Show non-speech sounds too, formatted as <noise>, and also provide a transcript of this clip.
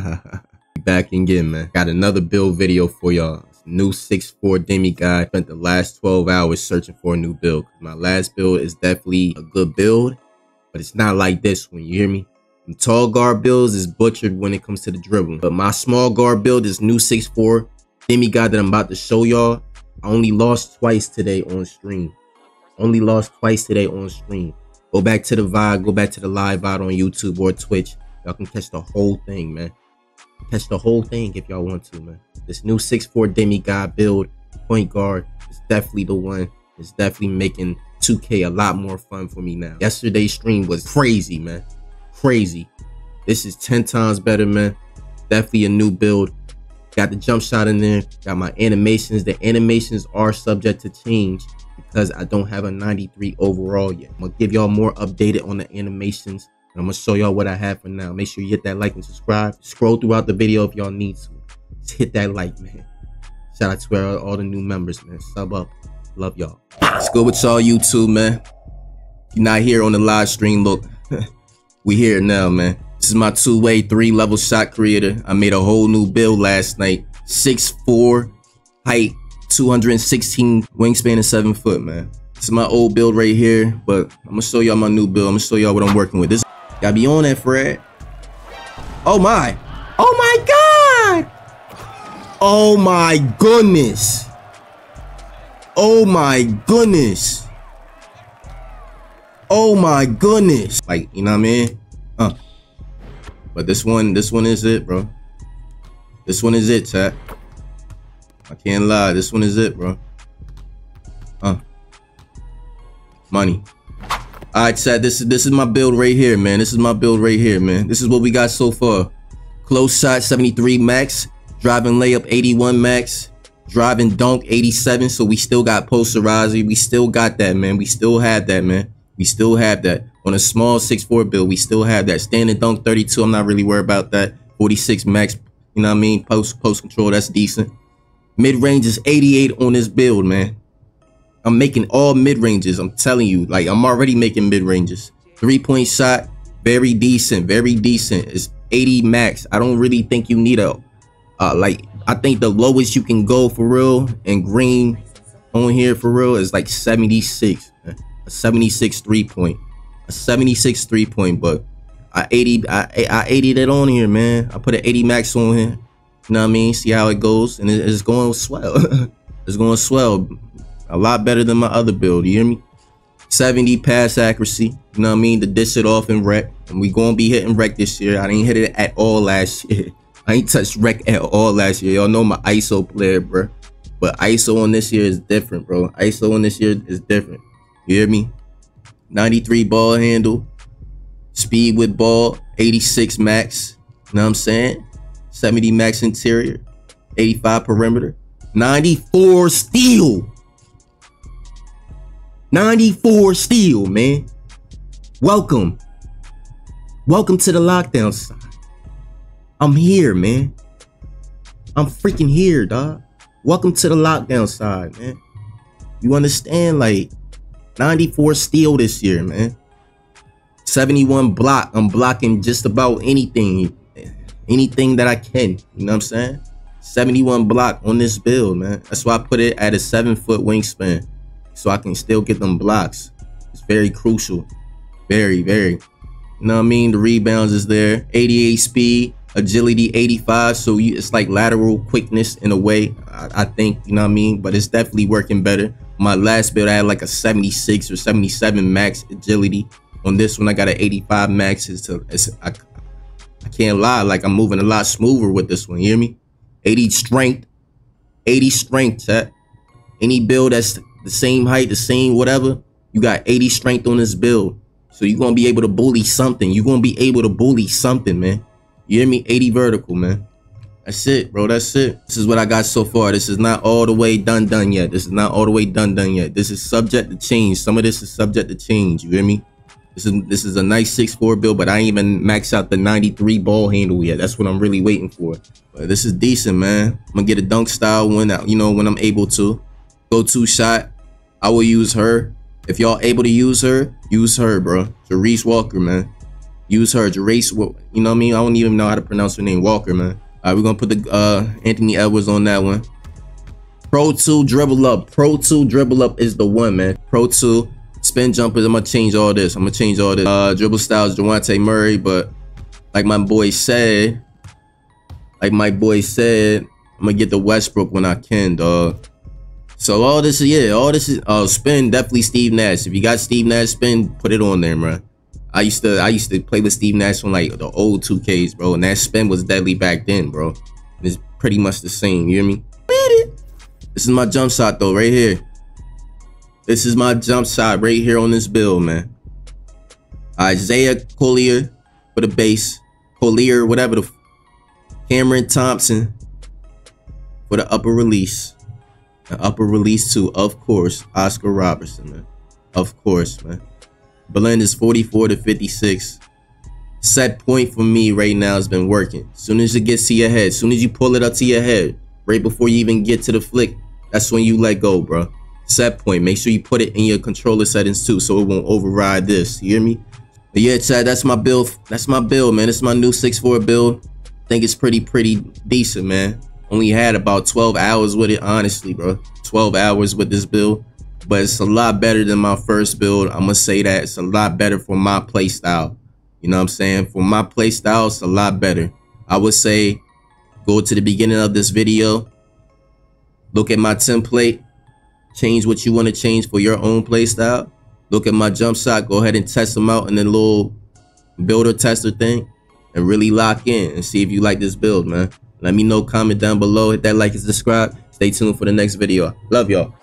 <laughs> Back again, man. Got another build video for y'all. New 6'4 demigod. Spent the last 12 hours searching for a new build. My last build is definitely a good build, but it's not like this one. You hear me? The tall guard builds is butchered when it comes to the dribble. But my small guard build is new 6'4 demigod that I'm about to show y'all. I only lost twice today on stream. Only lost twice today on stream. Go back to the VOD, go back to the live VOD on YouTube or Twitch. Y'all can catch the whole thing, man. Catch the whole thing if y'all want to, man. This new 6'4 demigod build, point guard, is definitely the one. It's definitely making 2K a lot more fun for me now. Yesterday's stream was crazy, man. Crazy. This is 10 times better, man. Definitely a new build. Got the jump shot in there. Got my animations. The animations are subject to change because I don't have a 93 overall yet. I'm gonna give y'all more updated on the animations. I'm gonna show y'all what I have for now. Make sure you hit that like and subscribe. Scroll throughout the video if y'all need to. Just hit that like, man. Shout out to all, the new members, man. Sub up. Love y'all. Let's with y'all YouTube, man. you're not here on the live stream, look. <laughs> we here now, man. This is my two-way, three-level shot creator. I made a whole new build last night. Six four height, 216 wingspan and 7 foot, man. This is my old build right here, but I'm gonna show y'all my new build. I'm gonna show y'all what I'm working with. This gotta be on that, Fred. Oh my. Oh my god. Oh my goodness. Oh my goodness. Oh my goodness. Like, you know what I mean? Huh. But this one, this one is it, bro. This one is it, chat. I can't lie. This one is it, bro. Huh. Money. All right, chat. This is this is my build right here, man. This is my build right here, man. This is what we got so far. Close shot 73 max. Driving layup 81 max. Driving dunk 87. So we still got posterizing. We still got that, man. We still have that, man. We still have that. On a small 6'4 build, we still have that. Standing dunk 32. I'm not really worried about that. 46 max. You know what I mean? Post post control. That's decent. Mid range is 88 on this build, man. I'm making all mid ranges. I'm telling you, like I'm already making mid ranges. Three point shot, very decent, very decent. It's 80 max. I don't really think you need a, uh, like I think the lowest you can go for real and green on here for real is like 76, a 76 three point, a 76 three point. But I 80, I I 80 that on here, man. I put an 80 max on here. You know what I mean? See how it goes, and it's going swell. <laughs> it's going swell. A lot better than my other build. You hear me? 70 pass accuracy. You know what I mean? To dish it off and wreck. And we gonna be hitting rec this year. I didn't hit it at all last <laughs> year. I ain't touched rec at all last year. Y'all know my ISO player, bro. But ISO on this year is different, bro. ISO on this year is different. You hear me? 93 ball handle. Speed with ball. 86 max. You know what I'm saying? 70 max interior, 85 perimeter, 94 steal. 94 steal, man. Welcome. Welcome to the lockdown side. I'm here, man. I'm freaking here, dog. Welcome to the lockdown side, man. You understand? Like 94 steal this year, man. 71 block. I'm blocking just about anything anything that I can. You know what I'm saying? 71 block on this build, man. That's why I put it at a seven foot wingspan. So I can still get them blocks. It's very crucial. Very, very. You know what I mean? The rebounds is there. 88 speed, agility 85. So you, it's like lateral quickness in a way. I, I think, you know what I mean? But it's definitely working better. My last build, I had like a 76 or 77 max agility. On this one, I got an 85 max. It's, a, it's I, I can't lie, like I'm moving a lot smoother with this one. You hear me? 80 strength, 80 strength. Chat. Any build that's the same height, the same whatever, you got 80 strength on this build. So you're gonna be able to bully something. You're gonna be able to bully something, man. You hear me? 80 vertical, man. That's it, bro. That's it. This is what I got so far. This is not all the way done done yet. This is not all the way done done yet. This is subject to change. Some of this is subject to change. You hear me? This is this is a nice 6-4 build, but I ain't even maxed out the 93 ball handle yet. That's what I'm really waiting for. But this is decent, man. I'm gonna get a dunk style when you know when I'm able to. Go to shot. I will use her. If y'all able to use her, use her, bro. Jarace Walker, man. use her to race. You know what I mean? I don't even know how to pronounce her name. Walker, man. All right, we're gonna put the uh, Anthony Edwards on that one. Pro 2 dribble up. Pro 2 dribble up is the one, man. Pro 2 spin jumpers. I'm gonna change all this. I'm gonna change all this. Uh, dribble styles, Dejounte Murray, but like my boy said, like my boy said, I'm gonna get the Westbrook when I can, dog. So all this, is yeah, all this is uh spin definitely Steve Nash. If you got Steve Nash spin, put it on there, man. I used to I used to play with Steve Nash on like the old 2Ks, bro, and that spin was deadly back then, bro. It's pretty much the same. You hear me? This is my jump shot though, right here. This is my jump shot right here on this build, man. Isaiah Collier for the base. Collier, whatever the Cameron Thompson for the upper release. Upper release too, of course, Oscar Robertson, man. Of course, man. Blend is 44 to 56. Set point for me right now has been working. Soon as it gets to your head, soon as you pull it up to your head, right before you even get to the flick, that's when you let go, bro. Set point. Make sure you put it in your controller settings too, so it won't override this. You hear me? But yeah, chat, that's my build. That's my build, man. It's my new 6'4 build. I think it's pretty, pretty decent, man. Only had about 12 hours with it, honestly, bro. 12 hours with this build. But it's a lot better than my first build. I'm gonna say that it's a lot better for my play style. You know what I'm saying? For my play style, it's a lot better. I would say go to the beginning of this video, look at my template, change what you want to change for your own play style. Look at my jump shot, go ahead and test them out in the little builder tester thing and really lock in and see if you like this build, man. Let me know, comment down below, hit that like and subscribe. Stay tuned for the next video. Love y'all.